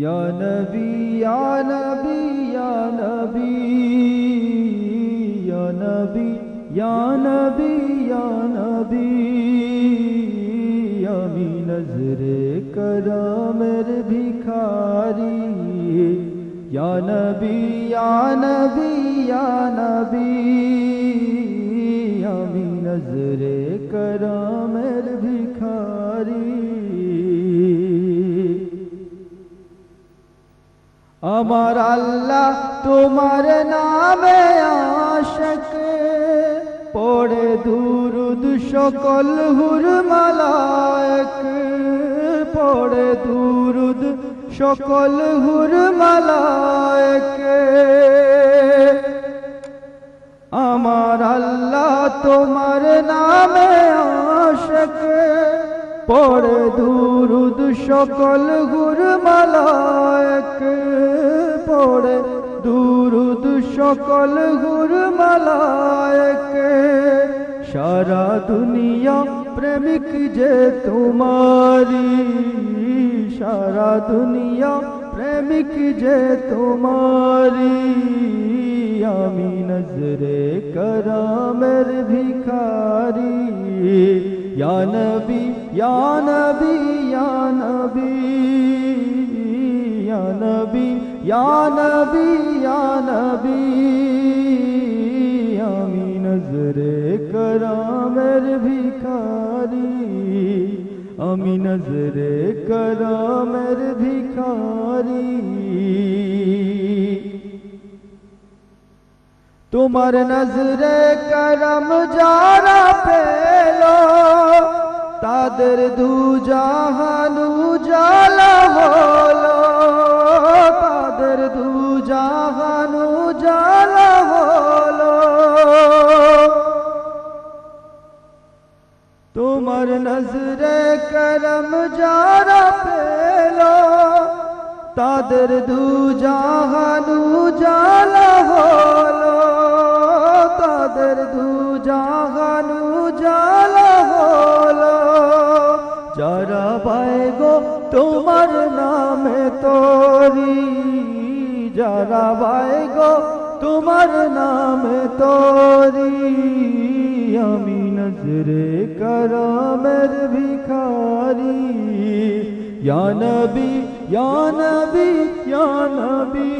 या नबी या नबी या नबी या नबी या नबी या नबी अमी नजरे करा मेरे भिखारी, या नबी या नबी या नबी अमी नजरे करा আমার আল্লাহ তোমার নামে আশক। পড়ে দুরুদ সকল হুর মালায়ক। পড়ে দুরুদ সকল হুর মালায়ক। আমার আল্লাহ তোমার নামে আশক। পড়ে দুরুদ সকল হুর মালায়ক পড়ে দুরুদ সকল হুর মালায়ক সারা দুনিয়া প্রেমিক যে তোমারি। সারা দুনিয়া প্রেমিক যে তোমারি। আমি নজরে করামের ভিখারি। ইয়া নবী या नबी या नबी या नबी या नबी या नबी आमी नजरे कराम भिखारी आमी नजरे कराम भिखारी। तुम्हार नजरे करम जारा पेलो তাদের দু জাহানু জালা হলো, তাদের দু জাহানু জালা হলো। তোমার নজরে করম যারা পেল, তাদের দু জাহানু জালা হলো। যারা পায় গো তোমার নামে তোরি আমি নজরে করমের ভিখারি ইয়া নবী ইয়া নবী ইয়া নবী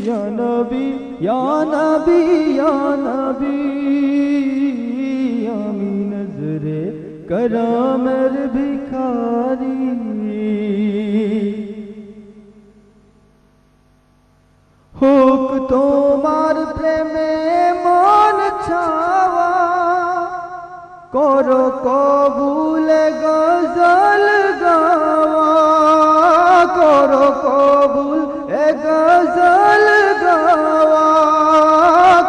ইয়া নবী ইয়া নবী ইয়া নবী আমি নজরে করমের ভিখারি করো কবুল, এ গজল গাওয়া।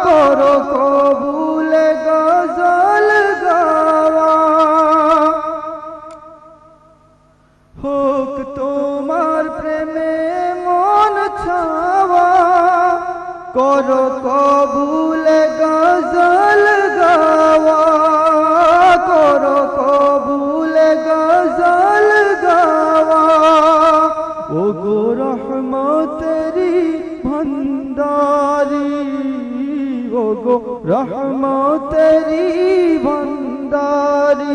করো কবুল গজল গাওয়া। হোক তোমার প্রেমে মন ছাওয়া। করো কবুল भंडारी वो गो रहमा तेरी बंदारी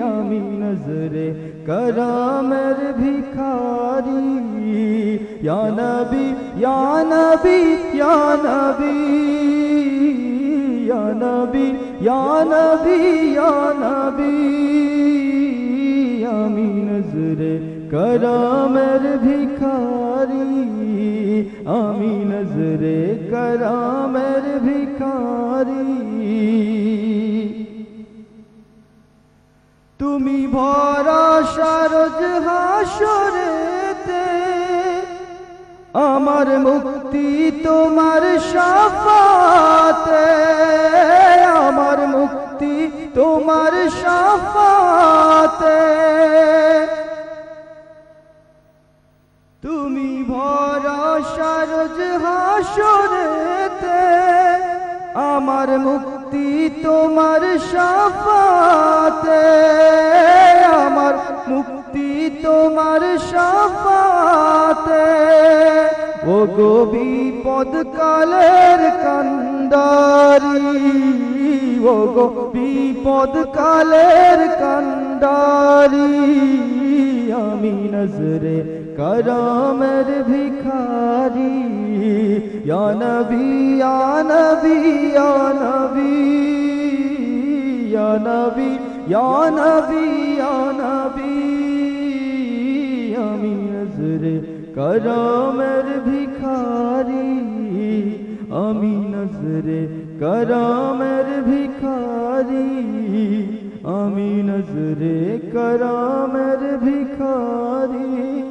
आमी नजरे करामर भिखारी। या नबी या नबी या नबी। या नबी या नबी या नबी। आमी नजरे करामर भिखारी। আমি নজরে করমের ভিখারি। তুমি ভরসা রোজ হাসরেতে, আমার মুক্তি তোমার সাফাতে। আমার মুক্তি তোমার সাফাতে। হাসরেতে আমার মুক্তি তোমার সাফাতে, আমার মুক্তি তোমার সাফাতে। ও গো বিপদ কালের কান্ডারি ও গো বিপদ কালের আমি নজরে करामर भिखारी, या नबी या नबी या नबी या नबी या नबी या नबी नज़र करामर भिखारी अमी नज़र करामर भिखारी अमी नज़र करामर भिखारी।